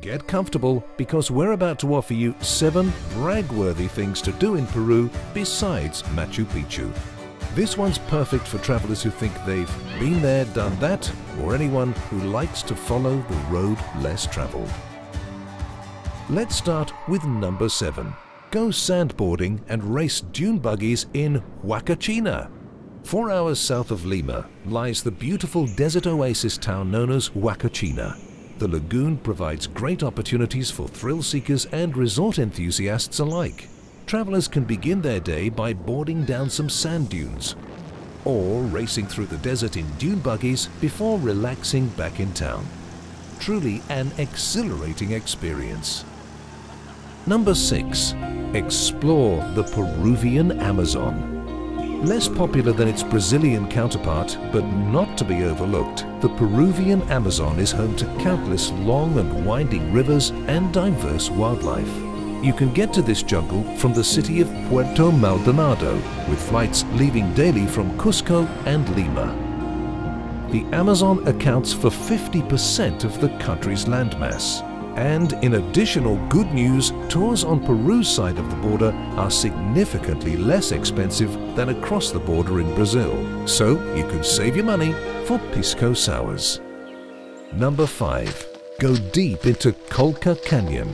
Get comfortable because we're about to offer you seven brag-worthy things to do in Peru besides Machu Picchu. This one's perfect for travelers who think they've been there, done that, or anyone who likes to follow the road less traveled. Let's start with number seven. Go sandboarding and race dune buggies in Huacachina. Four hours south of Lima lies the beautiful desert oasis town known as Huacachina. The lagoon provides great opportunities for thrill seekers and resort enthusiasts alike. Travelers can begin their day by boarding down some sand dunes or racing through the desert in dune buggies before relaxing back in town. Truly an exhilarating experience. Number 6. Explore the Peruvian Amazon. Less popular than its Brazilian counterpart, but not to be overlooked, the Peruvian Amazon is home to countless long and winding rivers and diverse wildlife. You can get to this jungle from the city of Puerto Maldonado, with flights leaving daily from Cusco and Lima. The Amazon accounts for 50% of the country's landmass. And in additional good news, tours on Peru's side of the border are significantly less expensive than across the border in Brazil. So you can save your money for Pisco Sours. Number 5. Go deep into Colca Canyon.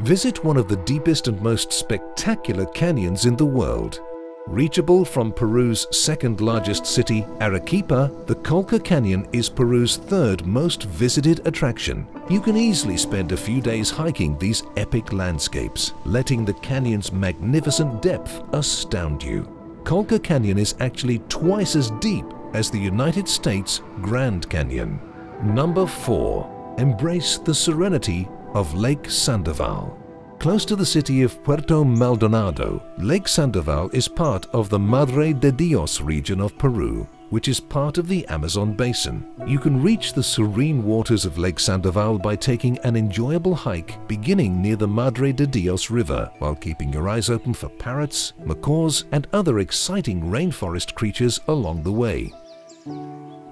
Visit one of the deepest and most spectacular canyons in the world. Reachable from Peru's second largest city, Arequipa, the Colca Canyon is Peru's third most visited attraction. You can easily spend a few days hiking these epic landscapes, letting the canyon's magnificent depth astound you. Colca Canyon is actually twice as deep as the United States Grand Canyon. Number 4. Embrace the serenity of Lake Sandoval. Close to the city of Puerto Maldonado, Lake Sandoval is part of the Madre de Dios region of Peru, which is part of the Amazon basin. You can reach the serene waters of Lake Sandoval by taking an enjoyable hike beginning near the Madre de Dios River while keeping your eyes open for parrots, macaws and other exciting rainforest creatures along the way.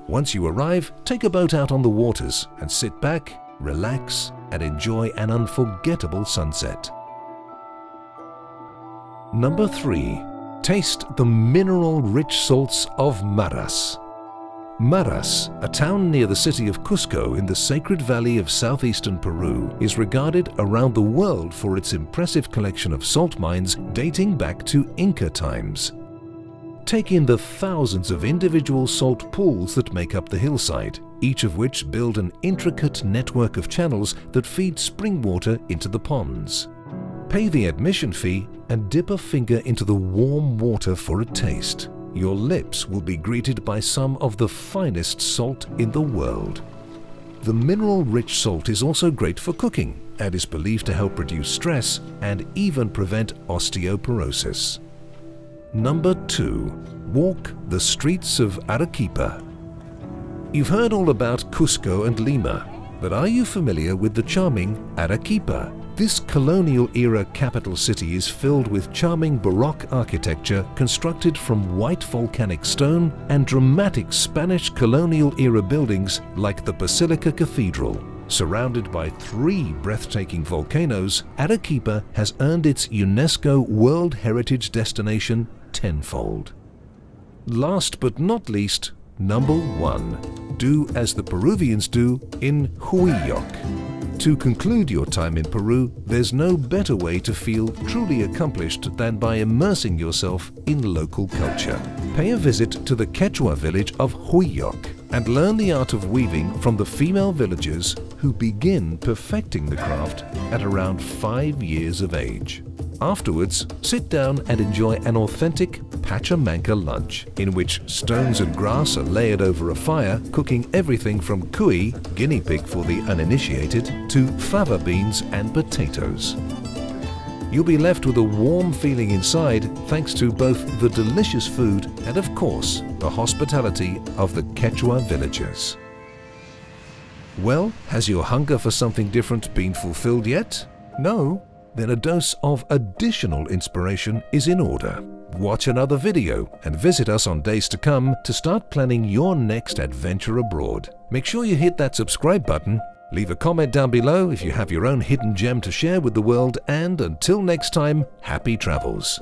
Once you arrive, take a boat out on the waters and sit back, relax and enjoy an unforgettable sunset. Number 3. Taste the mineral-rich salts of Maras. Maras, a town near the city of Cusco in the sacred valley of southeastern Peru, is regarded around the world for its impressive collection of salt mines dating back to Inca times. Take in the thousands of individual salt pools that make up the hillside, each of which build an intricate network of channels that feed spring water into the ponds. Pay the admission fee and dip a finger into the warm water for a taste. Your lips will be greeted by some of the finest salt in the world. The mineral-rich salt is also great for cooking and is believed to help reduce stress and even prevent osteoporosis. Number 2. Walk the streets of Arequipa. You've heard all about Cusco and Lima, but are you familiar with the charming Arequipa? This colonial-era capital city is filled with charming Baroque architecture constructed from white volcanic stone and dramatic Spanish colonial-era buildings like the Basilica Cathedral. Surrounded by three breathtaking volcanoes, Arequipa has earned its UNESCO World Heritage Destination tenfold. Last but not least, number one, do as the Peruvians do in Huilloc. To conclude your time in Peru, there's no better way to feel truly accomplished than by immersing yourself in local culture. Pay a visit to the Quechua village of Huilloc and learn the art of weaving from the female villagers who begin perfecting the craft at around five years of age. Afterwards, sit down and enjoy an authentic Pachamanca lunch, in which stones and grass are layered over a fire, cooking everything from cuy, guinea pig for the uninitiated, to fava beans and potatoes. You'll be left with a warm feeling inside thanks to both the delicious food and, of course, the hospitality of the Quechua villagers. Well, has your hunger for something different been fulfilled yet? No? Then a dose of additional inspiration is in order. Watch another video and visit us on days to come to start planning your next adventure abroad. Make sure you hit that subscribe button Leave a comment down below if you have your own hidden gem to share with the world, and until next time, happy travels.